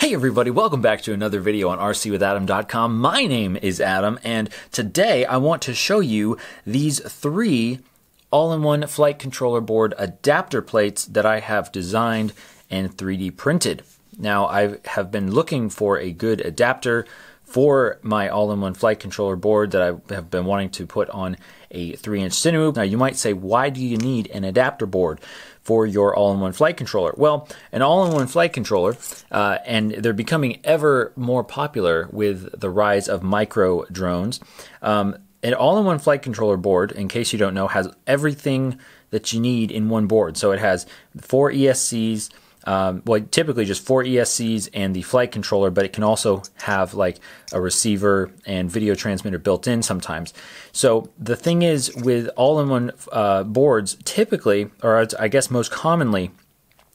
Hey everybody, welcome back to another video on rcwithadam.com. My name is Adam and today I want to show you these three all-in-one flight controller board adapter plates that I have designed and 3D printed. Now I have been looking for a good adapter for my all-in-one flight controller board that I have been wanting to put on a 3-inch Cinemove. Now you might say, why do you need an adapter board for your all-in-one flight controller? Well, an all-in-one flight controller, uh, and they're becoming ever more popular with the rise of micro drones. Um, an all-in-one flight controller board, in case you don't know, has everything that you need in one board. So it has four ESCs, um, well, typically just four ESCs and the flight controller, but it can also have like a receiver and video transmitter built in sometimes. So the thing is, with all-in-one uh, boards, typically, or I guess most commonly,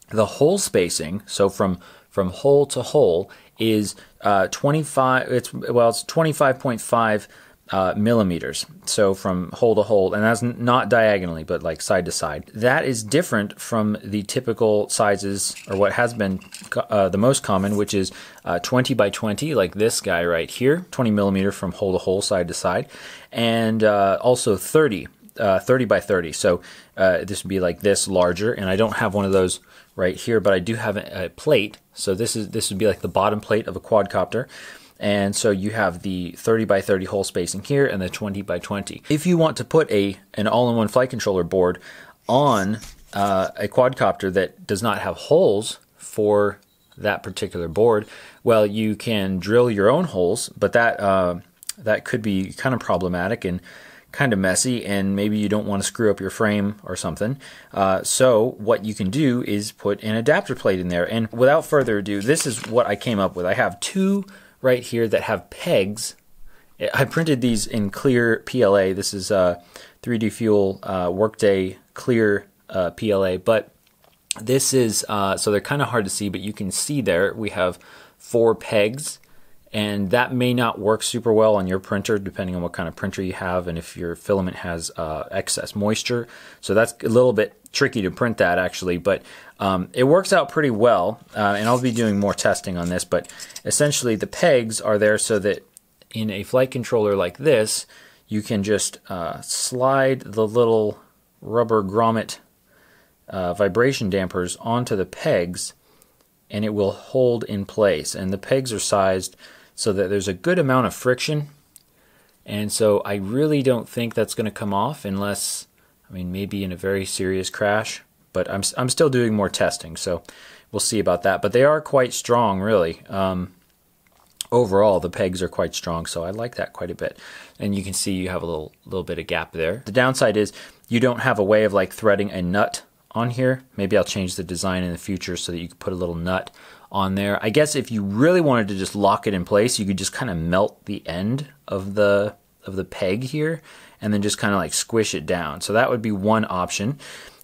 the hole spacing, so from from hole to hole, is uh, 25. It's well, it's 25.5 uh, millimeters. So from hole to hole, and that's not diagonally, but like side to side. That is different from the typical sizes, or what has been uh, the most common, which is uh, 20 by 20, like this guy right here, 20 millimeter from hole to hole, side to side, and uh, also 30. Uh, 30 by 30, so uh, this would be like this larger, and I don't have one of those right here, but I do have a, a plate. So this is this would be like the bottom plate of a quadcopter, and so you have the 30 by 30 hole spacing here and the 20 by 20. If you want to put a an all-in-one flight controller board on uh, a quadcopter that does not have holes for that particular board, well, you can drill your own holes, but that uh, that could be kind of problematic and kind of messy, and maybe you don't want to screw up your frame or something. Uh, so what you can do is put an adapter plate in there. And without further ado, this is what I came up with. I have two right here that have pegs. I printed these in clear PLA. This is a 3D Fuel uh, Workday clear uh, PLA, but this is, uh, so they're kind of hard to see, but you can see there we have four pegs and that may not work super well on your printer depending on what kind of printer you have and if your filament has uh, excess moisture. So that's a little bit tricky to print that actually, but um, it works out pretty well. Uh, and I'll be doing more testing on this, but essentially the pegs are there so that in a flight controller like this, you can just uh, slide the little rubber grommet uh, vibration dampers onto the pegs and it will hold in place. And the pegs are sized so that there's a good amount of friction. And so I really don't think that's going to come off unless, I mean, maybe in a very serious crash. But I'm, I'm still doing more testing, so we'll see about that. But they are quite strong, really. Um, overall, the pegs are quite strong, so I like that quite a bit. And you can see you have a little, little bit of gap there. The downside is you don't have a way of like threading a nut on here. Maybe I'll change the design in the future so that you can put a little nut on there. I guess if you really wanted to just lock it in place, you could just kind of melt the end of the of the peg here and then just kind of like squish it down. So that would be one option.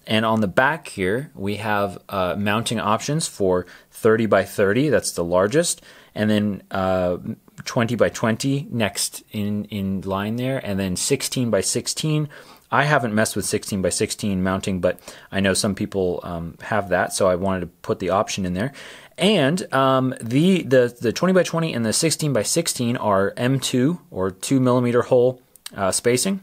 And on the back here, we have uh, mounting options for 30 by 30, that's the largest, and then uh, 20 by 20 next in, in line there, and then 16 by 16 I haven't messed with 16 by 16 mounting, but I know some people um, have that, so I wanted to put the option in there. And um, the, the the 20 by 20 and the 16 by 16 are M2 or two millimeter hole uh, spacing,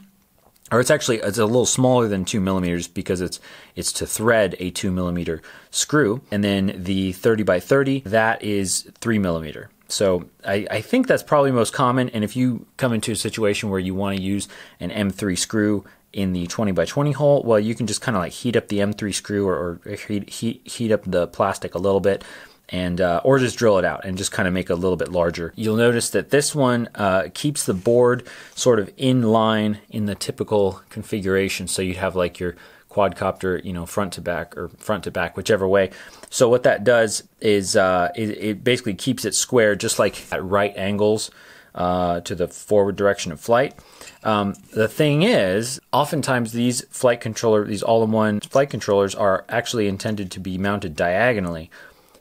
or it's actually it's a little smaller than two millimeters because it's it's to thread a two millimeter screw. And then the 30 by 30 that is three millimeter. So I, I, think that's probably most common. And if you come into a situation where you want to use an M3 screw in the 20 by 20 hole, well, you can just kind of like heat up the M3 screw or, or heat, heat, heat up the plastic a little bit and uh, or just drill it out and just kind of make it a little bit larger. You'll notice that this one uh, keeps the board sort of in line in the typical configuration. So you'd have like your quadcopter, you know, front to back or front to back, whichever way. So what that does is uh, it, it, basically keeps it square, just like at right angles uh, to the forward direction of flight. Um, the thing is, oftentimes these flight controller, these all-in-one flight controllers are actually intended to be mounted diagonally.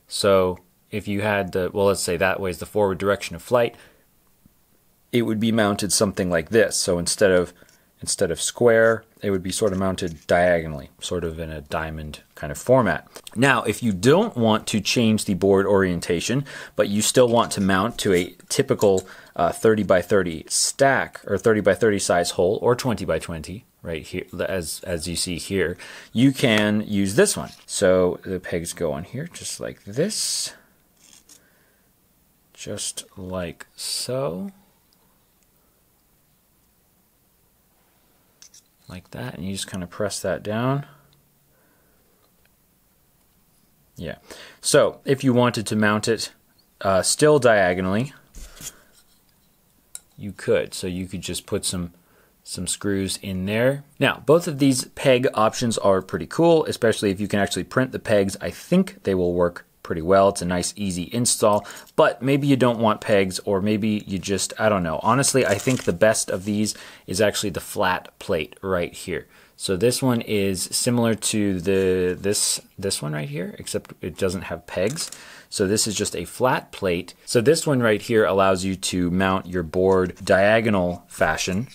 So if you had the, well, let's say that way is the forward direction of flight, it would be mounted something like this. So instead of instead of square, it would be sort of mounted diagonally, sort of in a diamond kind of format. Now, if you don't want to change the board orientation, but you still want to mount to a typical uh, 30 by 30 stack or 30 by 30 size hole or 20 by 20 right here as as you see here you can use this one. So the pegs go on here just like this just like so like that and you just kind of press that down. Yeah. So if you wanted to mount it uh, still diagonally you could. So you could just put some some screws in there. Now, both of these peg options are pretty cool, especially if you can actually print the pegs. I think they will work pretty well. It's a nice, easy install, but maybe you don't want pegs or maybe you just, I don't know. Honestly, I think the best of these is actually the flat plate right here. So this one is similar to the this this one right here, except it doesn't have pegs. So this is just a flat plate. So this one right here allows you to mount your board diagonal fashion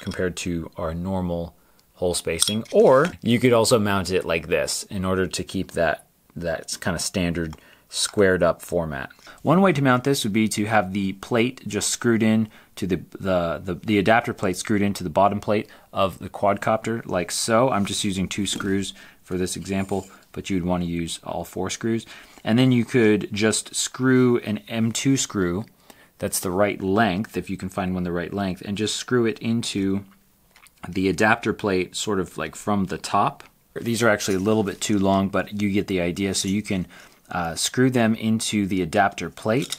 compared to our normal hole spacing. Or you could also mount it like this in order to keep that, that kind of standard squared up format. One way to mount this would be to have the plate just screwed in to the, the, the, the, adapter plate screwed into the bottom plate of the quadcopter like so. I'm just using two screws for this example, but you would want to use all four screws. And then you could just screw an M2 screw that's the right length, if you can find one the right length, and just screw it into the adapter plate sort of like from the top. These are actually a little bit too long, but you get the idea. So you can uh, screw them into the adapter plate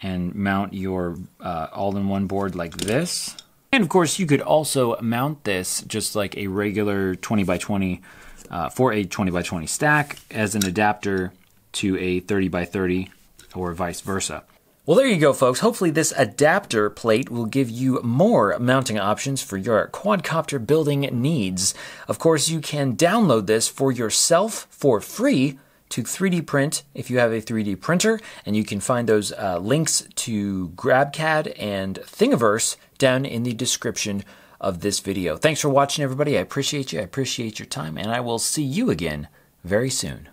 and mount your uh, all-in-one board like this. And of course, you could also mount this just like a regular 20 by 20 uh, for a 20 by 20 stack as an adapter to a 30 by 30 or vice versa. Well, there you go, folks. Hopefully, this adapter plate will give you more mounting options for your quadcopter building needs. Of course, you can download this for yourself for free to 3D print if you have a 3D printer, and you can find those uh, links to GrabCAD and Thingiverse down in the description of this video. Thanks for watching, everybody. I appreciate you. I appreciate your time, and I will see you again very soon.